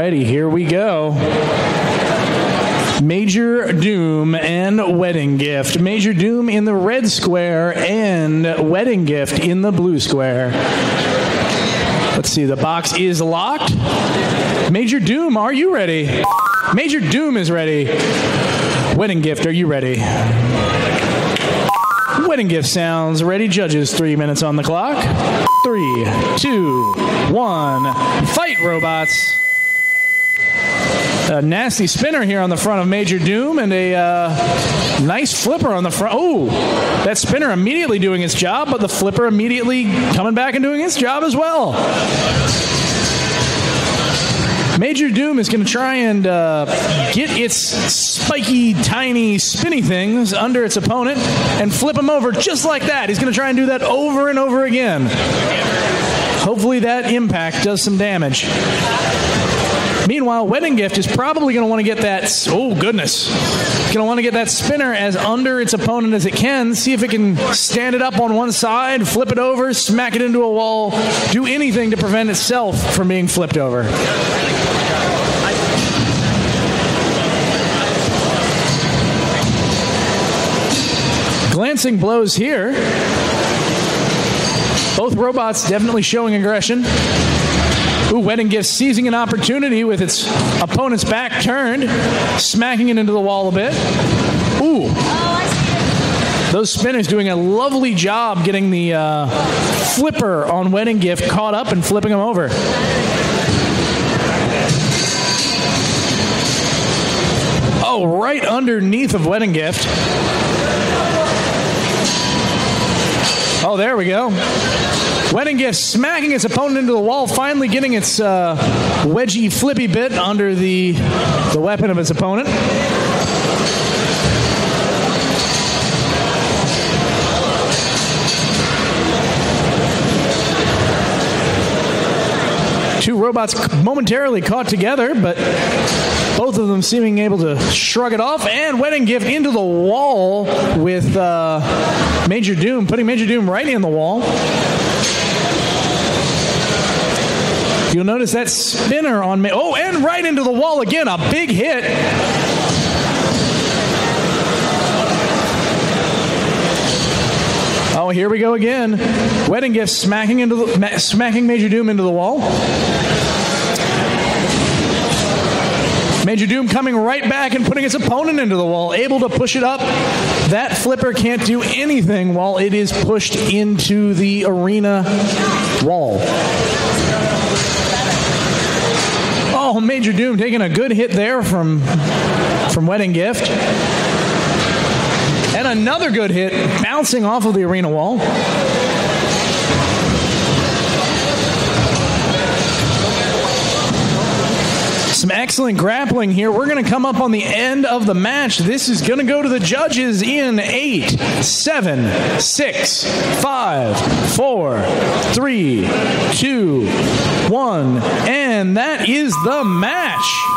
righty, here we go. Major Doom and Wedding Gift. Major Doom in the red square and Wedding Gift in the blue square. Let's see, the box is locked. Major Doom, are you ready? Major Doom is ready. Wedding Gift, are you ready? Wedding Gift sounds ready. Judges, three minutes on the clock. Three, two, one. Fight, robots. A nasty spinner here on the front of Major Doom and a uh, nice flipper on the front. Oh, that spinner immediately doing its job, but the flipper immediately coming back and doing its job as well. Major Doom is going to try and uh, get its spiky, tiny, spinny things under its opponent and flip him over just like that. He's going to try and do that over and over again. Hopefully, that impact does some damage. Meanwhile, Wedding Gift is probably going to want to get that. Oh, goodness. Going to want to get that spinner as under its opponent as it can. See if it can stand it up on one side, flip it over, smack it into a wall, do anything to prevent itself from being flipped over. Glancing blows here. Both robots definitely showing aggression. Ooh, Wedding Gift seizing an opportunity with its opponent's back turned, smacking it into the wall a bit. Ooh. Those spinners doing a lovely job getting the uh, flipper on Wedding Gift caught up and flipping him over. Oh, right underneath of Wedding Gift. Oh, there we go. Wedding Gift smacking its opponent into the wall, finally getting its uh, wedgy, flippy bit under the, the weapon of its opponent. Two robots momentarily caught together, but both of them seeming able to shrug it off. And Wedding Gift into the wall with uh, Major Doom, putting Major Doom right in the wall. You'll notice that spinner on me. Oh, and right into the wall again. A big hit. Oh, here we go again. Wedding gift smacking into the, smacking Major Doom into the wall. Major Doom coming right back and putting its opponent into the wall, able to push it up. That flipper can't do anything while it is pushed into the arena wall. Oh, Major Doom taking a good hit there from from Wedding Gift. And another good hit bouncing off of the arena wall. Some excellent grappling here. We're going to come up on the end of the match. This is going to go to the judges in eight, seven, six, five, four, three, two, one, and that is the match.